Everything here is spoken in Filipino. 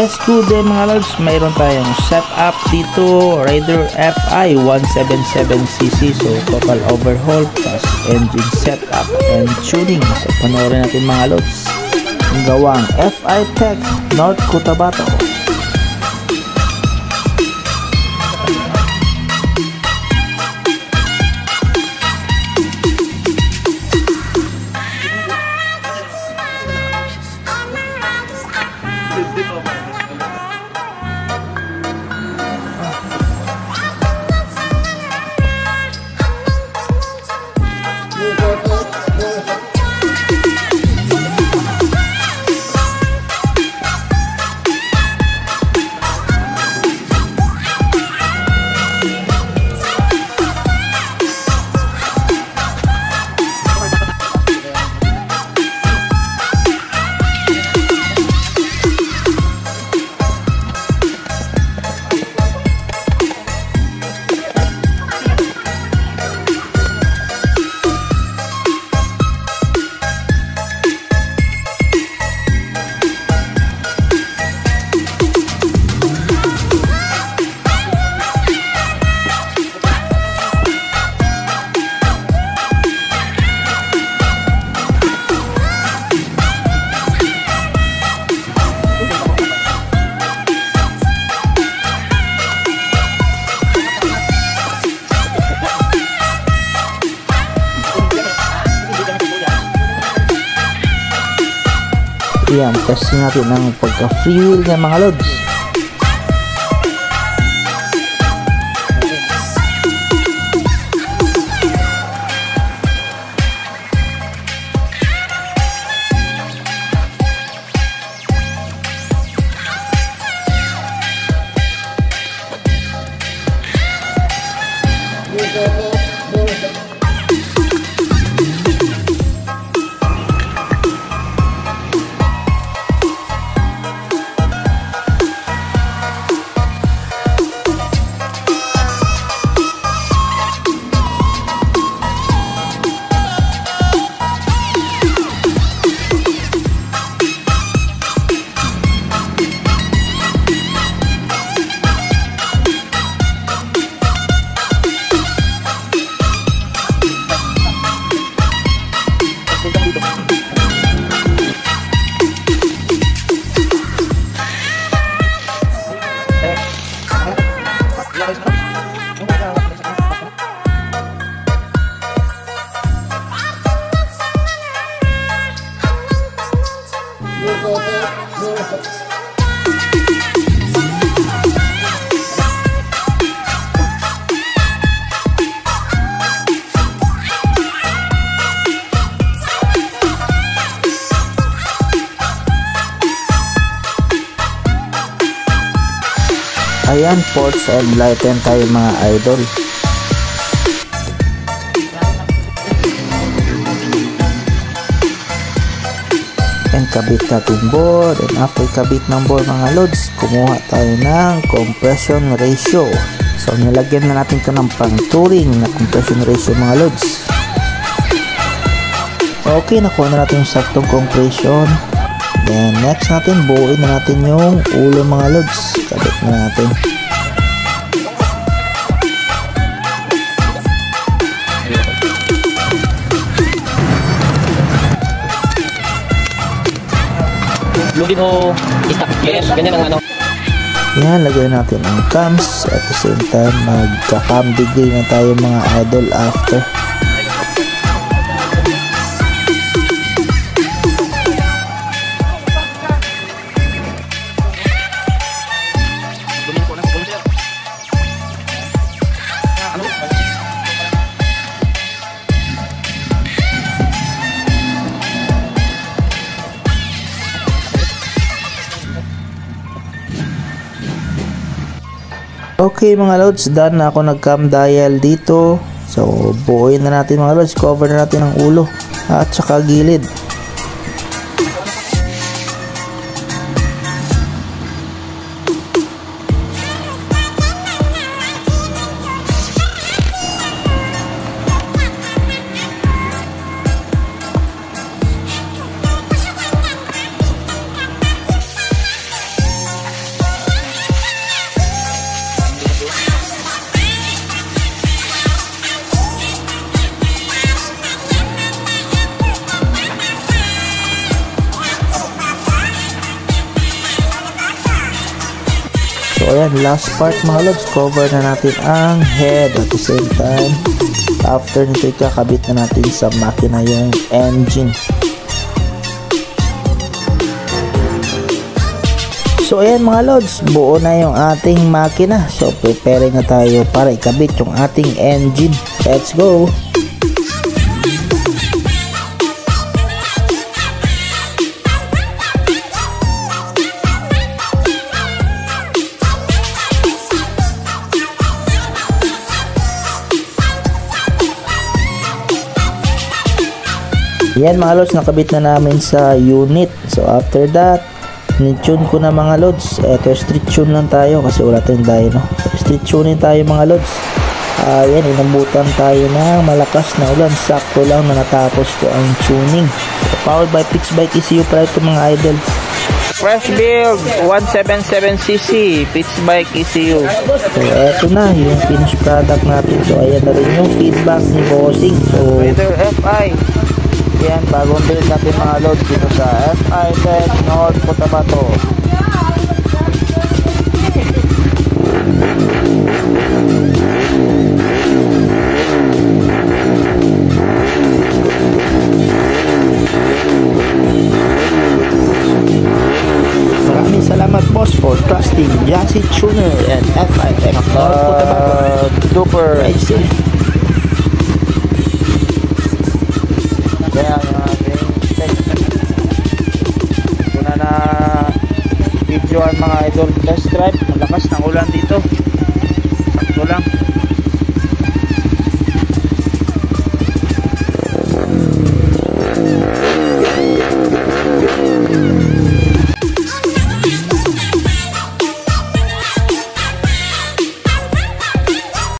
Yes, good day mga lods. Mayroon tayong setup dito. Raider FI 177cc. So, total overhaul plus engine setup and tuning. So, panoorin natin mga lods. Ang gawang FI Tech North Cotabato. Yan, testing natin ang pagka free wheel niya mga lods. Ayan, ports and lighten tayo mga idol. And kabit natin board. And after kabit ng board mga loads, kumuha tayo ng compression ratio. So, nilagyan na natin ito ng pang-touring na compression ratio mga loads. Okay, nakuha na natin yung saktong compression. Then, next natin, buuin na natin yung ulo mga loads. Kabit na natin. Loading o stock. Yes, ganyan ang ano. Yan, lagyan natin ang cams. At the same time, magka-cam degree na tayo mga idol after. Okay mga loads, done na ako nag-cam dial dito. So, buuin na natin mga loads, cover na natin ang ulo at saka gilid. Ayan, last part mga lods, cover na natin ang head at the same time. After nito, ikakabit na natin sa makina yung engine. So ayan mga lods, buo na yung ating makina. So preparing na tayo para ikabit yung ating engine. Let's go! Yan mga lods, nakabit na namin sa unit. So after that, ni-tune ko na mga lods. Eto, street tune lang tayo kasi wala tayong dyno. So, street tuning tayo mga lods. Uh, yan, inambutan tayo ng malakas na ulan. Sakto lang na natapos ko ang tuning. So, powered by Pixbike ECU ito mga idol. Fresh build 177cc Pitch Bike ECU. So, eto na yung finished product natin. So, ayan na rin yung feedback ni Bossing. So, Raider FI. Bagong build natin mga lods dito sa FI Tech North Cotabato. Mga idol test drive. Malakas ng ulan dito. Sakto lang.